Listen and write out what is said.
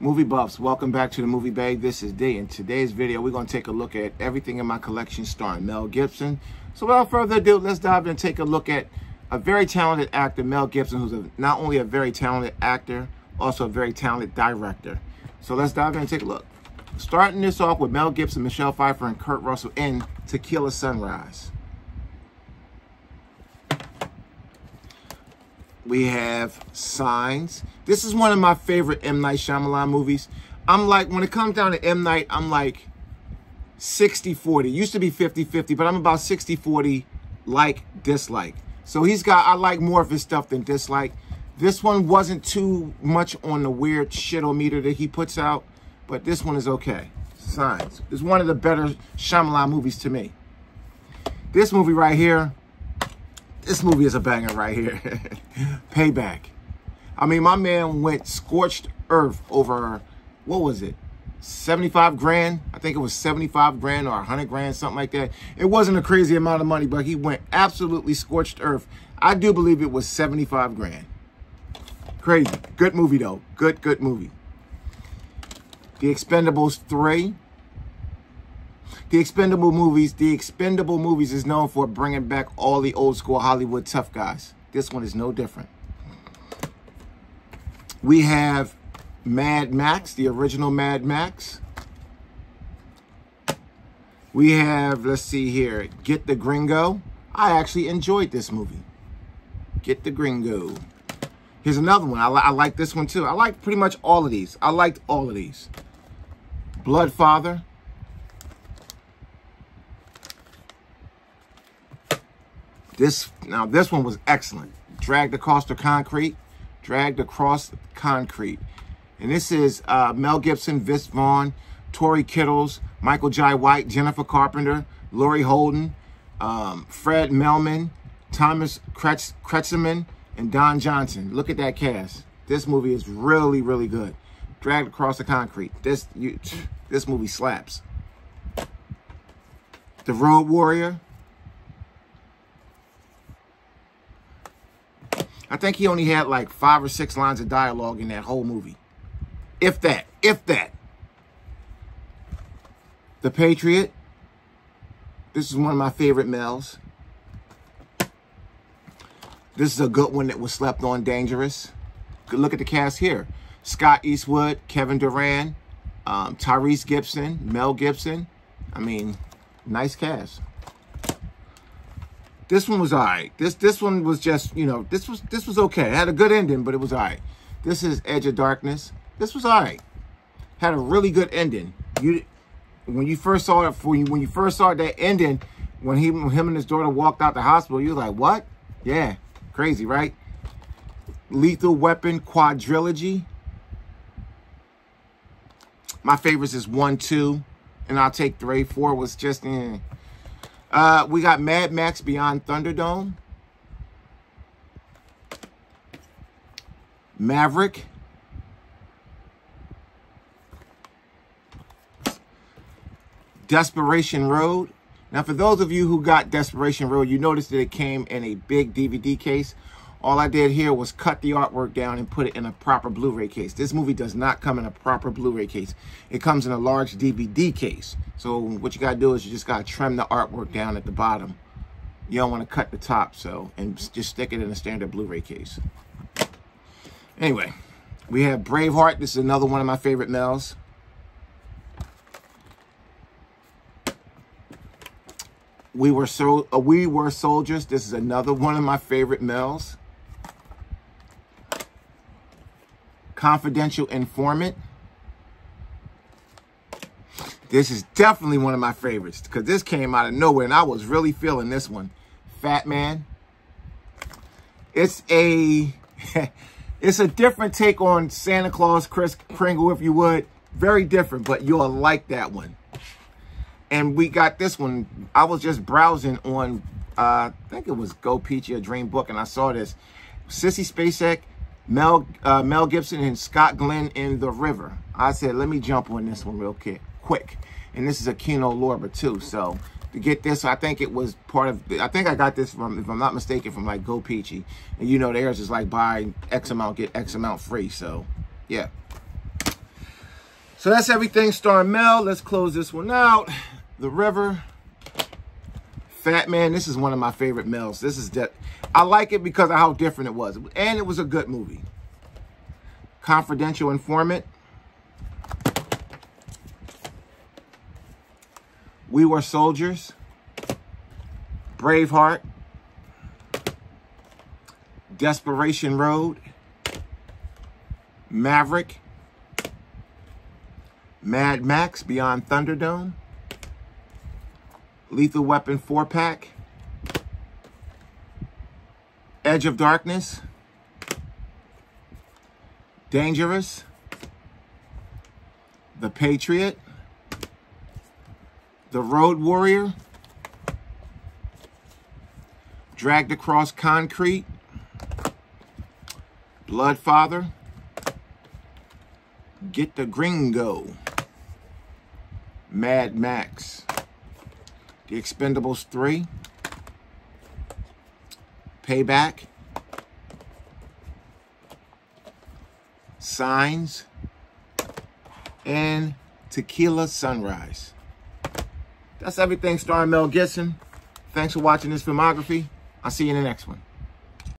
Movie buffs, welcome back to the Movie Bay. This is D. In today's video, we're going to take a look at everything in my collection starring Mel Gibson. So without further ado, let's dive in and take a look at a very talented actor, Mel Gibson, who's a, not only a very talented actor, also a very talented director. So let's dive in and take a look. Starting this off with Mel Gibson, Michelle Pfeiffer, and Kurt Russell in Tequila Sunrise. We have Signs. This is one of my favorite M. Night Shyamalan movies. I'm like, when it comes down to M. Night, I'm like 60-40. Used to be 50-50, but I'm about 60-40 like, dislike. So he's got, I like more of his stuff than dislike. This one wasn't too much on the weird shitometer that he puts out, but this one is okay. Signs. It's one of the better Shyamalan movies to me. This movie right here, this movie is a banger right here. Payback. I mean, my man went scorched earth over, what was it? 75 grand. I think it was 75 grand or 100 grand, something like that. It wasn't a crazy amount of money, but he went absolutely scorched earth. I do believe it was 75 grand. Crazy. Good movie, though. Good, good movie. The Expendables 3. The Expendable movies, the Expendable movies is known for bringing back all the old school Hollywood tough guys. This one is no different. We have Mad Max, the original Mad Max. We have, let's see here, Get the Gringo. I actually enjoyed this movie. Get the Gringo. Here's another one. I, li I like this one too. I like pretty much all of these. I liked all of these. Bloodfather. This now this one was excellent. Dragged across the concrete, dragged across concrete, and this is uh, Mel Gibson, Vince Vaughn, Tory Kittles, Michael Jai White, Jennifer Carpenter, Laurie Holden, um, Fred Melman, Thomas Kretz, Kretschmann, and Don Johnson. Look at that cast. This movie is really, really good. Dragged across the concrete. This you, this movie slaps. The Road Warrior. I think he only had like five or six lines of dialogue in that whole movie. If that, if that. The Patriot. This is one of my favorite Mels. This is a good one that was slept on dangerous. Look at the cast here. Scott Eastwood, Kevin Durand, um, Tyrese Gibson, Mel Gibson. I mean, nice cast. This one was all right. This this one was just, you know, this was this was okay. It had a good ending, but it was all right. This is Edge of Darkness. This was all right. Had a really good ending. You when you first saw it for you when you first saw that ending, when he him and his daughter walked out the hospital, you were like, what? Yeah, crazy, right? Lethal Weapon Quadrilogy. My favorites is one, two, and I'll take three. Four was just in. Eh. Uh, we got Mad Max Beyond Thunderdome. Maverick. Desperation Road. Now, for those of you who got Desperation Road, you noticed that it came in a big DVD case. All I did here was cut the artwork down and put it in a proper Blu-ray case. This movie does not come in a proper Blu-ray case. It comes in a large DVD case. So what you got to do is you just got to trim the artwork down at the bottom. You don't want to cut the top, so, and just stick it in a standard Blu-ray case. Anyway, we have Braveheart. This is another one of my favorite Mels. We were so uh, we were soldiers. This is another one of my favorite Mels. Confidential Informant. This is definitely one of my favorites because this came out of nowhere and I was really feeling this one. Fat Man. It's a it's a different take on Santa Claus, Kris Kringle, if you would. Very different, but you'll like that one. And we got this one. I was just browsing on, uh, I think it was Go Peachy or Dream Book, and I saw this. Sissy Spacek Mel uh, Mel Gibson and Scott Glenn in The River. I said, let me jump on this one real quick. Quick. And this is a Kino Lorber too. So to get this, I think it was part of, I think I got this from, if I'm not mistaken, from like Go Peachy. And you know, theirs is like buy X amount, get X amount free. So yeah. So that's everything starring Mel. Let's close this one out. The River. Fat Man, this is one of my favorite Mels. This is that I like it because of how different it was. And it was a good movie. Confidential Informant. We Were Soldiers. Braveheart. Desperation Road. Maverick. Mad Max Beyond Thunderdome. Lethal Weapon 4 pack. Edge of Darkness. Dangerous. The Patriot. The Road Warrior. Dragged Across Concrete. Blood Father, Get the Gringo. Mad Max. The Expendables 3. Payback. Signs. And Tequila Sunrise. That's everything starring Mel Gibson. Thanks for watching this filmography. I'll see you in the next one.